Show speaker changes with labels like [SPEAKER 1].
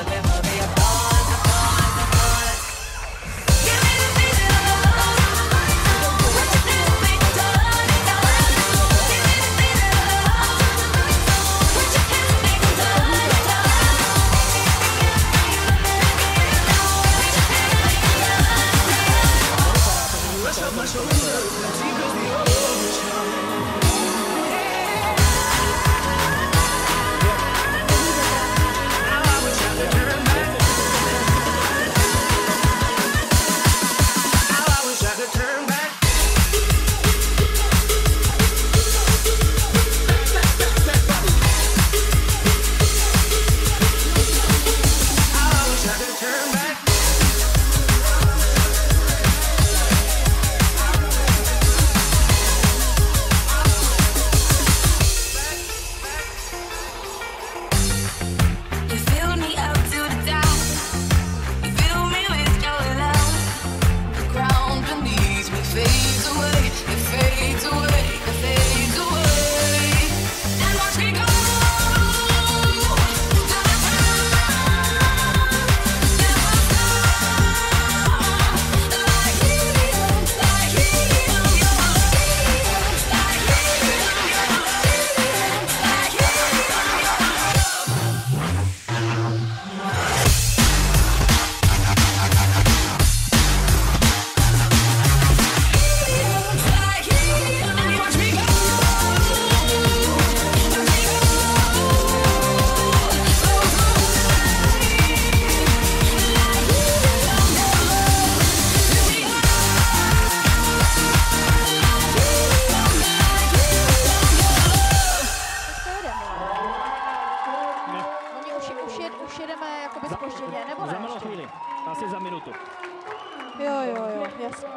[SPEAKER 1] Alejandro. už jedeme jakoby zpožděně, nebo ne?
[SPEAKER 2] Za malou chvíli, asi za minutu.
[SPEAKER 1] Jo, jo, jo, jasně.